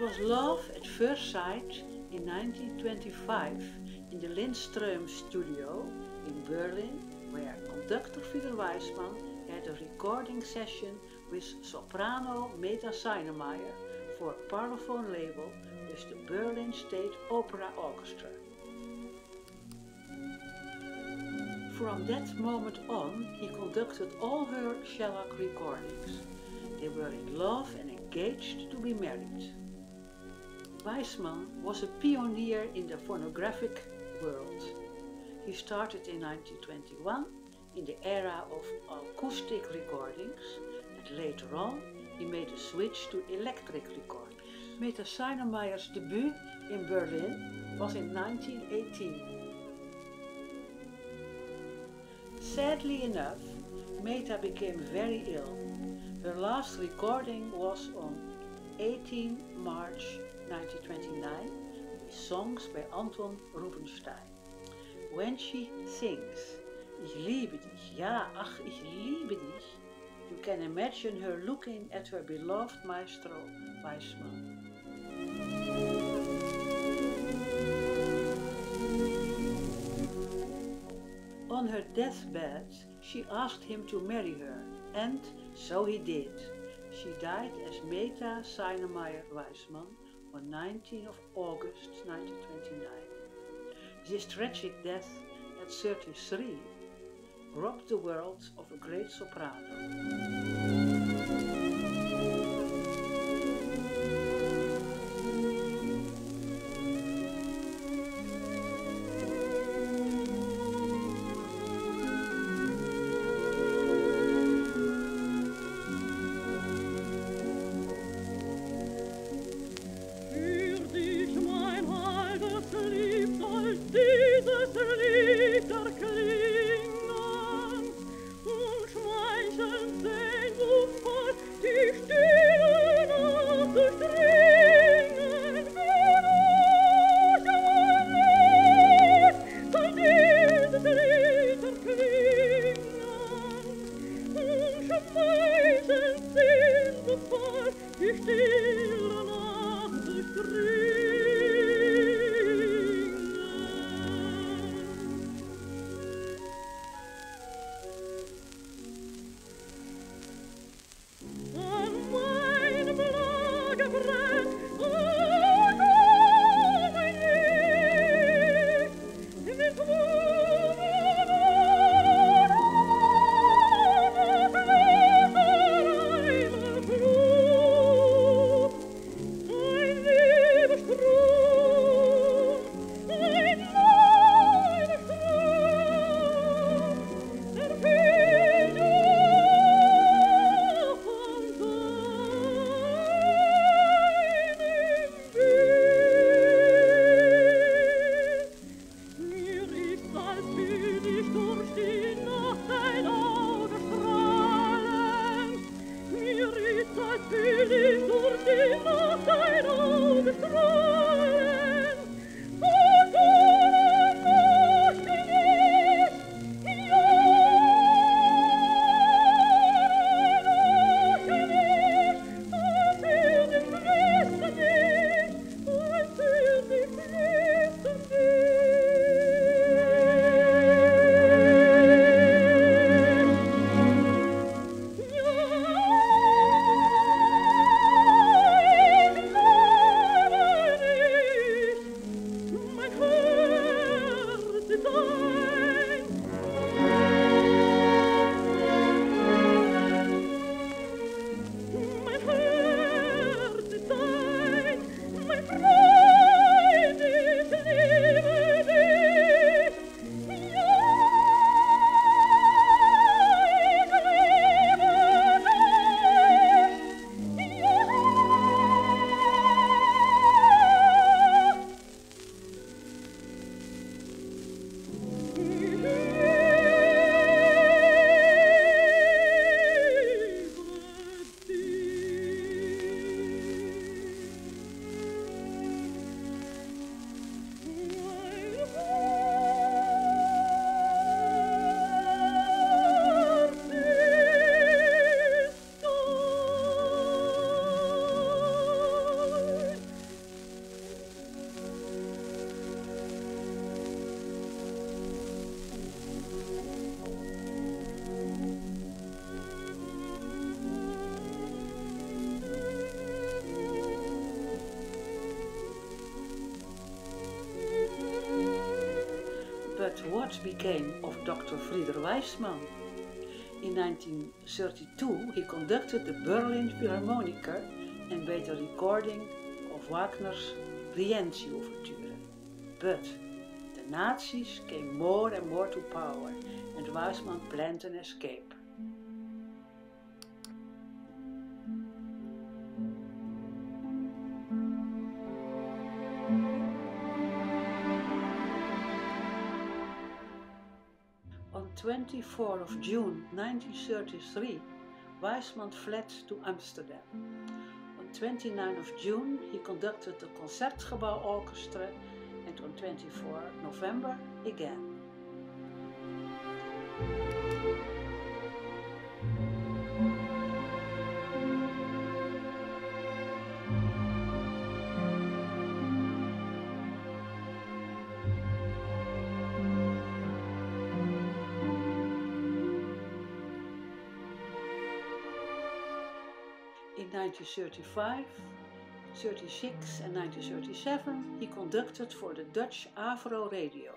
Was love at First Sight in 1925 in the Lindström studio in Berlin, where conductor Frieder Weissmann had a recording session with soprano Meta Seinemeyer for a Parlophone label with the Berlin State Opera Orchestra. From that moment on, he conducted all her shellac recordings. They were in love and engaged to be married. Weissmann was a pioneer in the phonographic world. He started in 1921 in the era of acoustic recordings and later on he made a switch to electric recordings. Meta Seinemeyer's debut in Berlin was in 1918. Sadly enough, Meta became very ill. Her last recording was on 18 March 1929 with songs by Anton Rubinstein. When she sings, Ich liebe dich, ja, ach, ich liebe dich, you can imagine her looking at her beloved maestro Weissmann. On her deathbed, she asked him to marry her, and so he did. She died as Meta Seinemeyer Weissmann on 19th of August 1929. This tragic death at 33 robbed the world of a great soprano. What became of Dr. Frieder Weissmann? In 1932 he conducted the Berlin Philharmoniker and made a recording of Wagner's Rienzi Overture. But the Nazis came more and more to power and Weissmann planned an escape. 24 of June 1933, Weissmann fled to Amsterdam. On 29 of June, he conducted the Concertgebouw Orchestra and on 24 November again. In 1935, 36 and 1937 he conducted for the Dutch Avro Radio.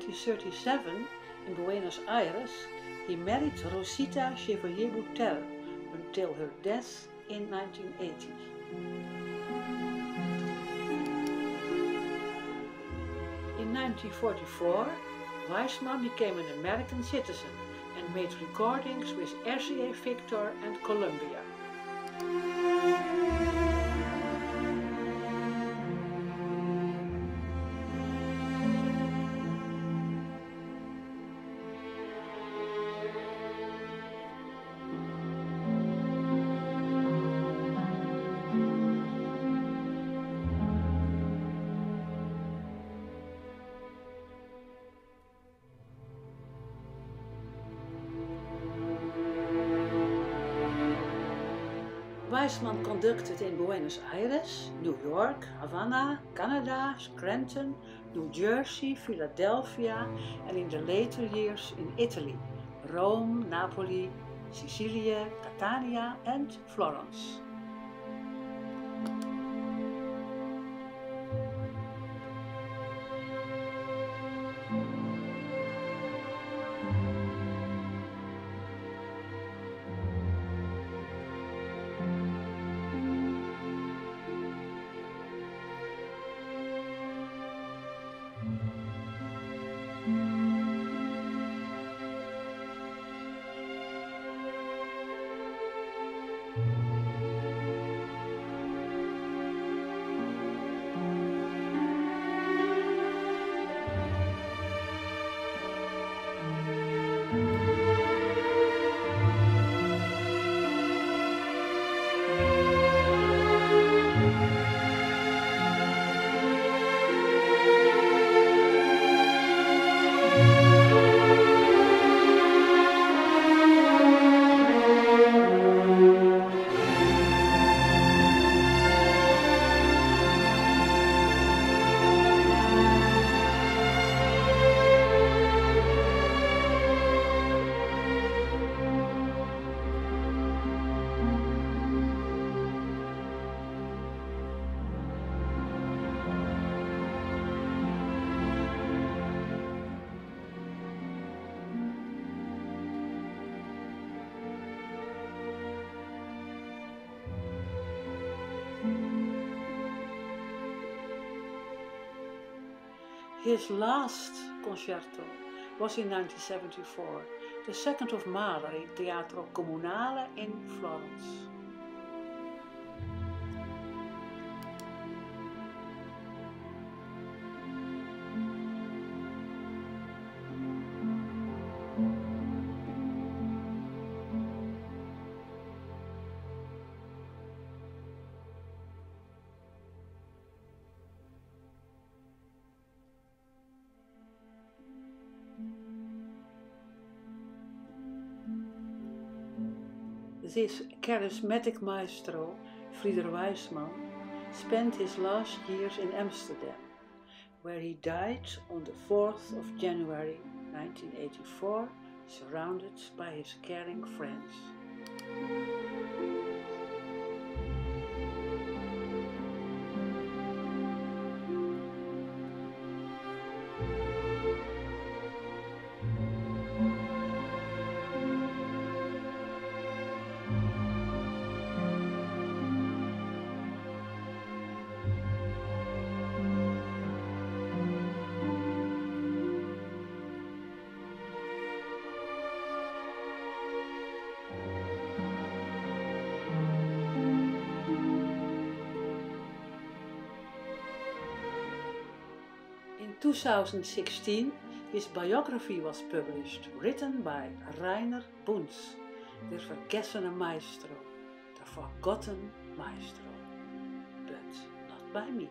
1937, in Buenos Aires, he married Rosita Chevalier Boutel until her death in 1980. In 1944, Weissmann became an American citizen and made recordings with RCA Victor and Columbia. Weissmann conducted in Buenos Aires, New York, Havana, Canada, Scranton, New Jersey, Philadelphia, and in the later years in Italy, Rome, Napoli, Sicily, Catania, and Florence. His last concerto was in 1974, the 2nd of Mahler in Teatro Comunale in Florence. This charismatic maestro, Frieder Weissmann, spent his last years in Amsterdam, where he died on the 4th of January 1984, surrounded by his caring friends. 2016, his biography was published, written by Rainer Bunz, Der Vergessene Maestro, the Forgotten Maestro, but not by me.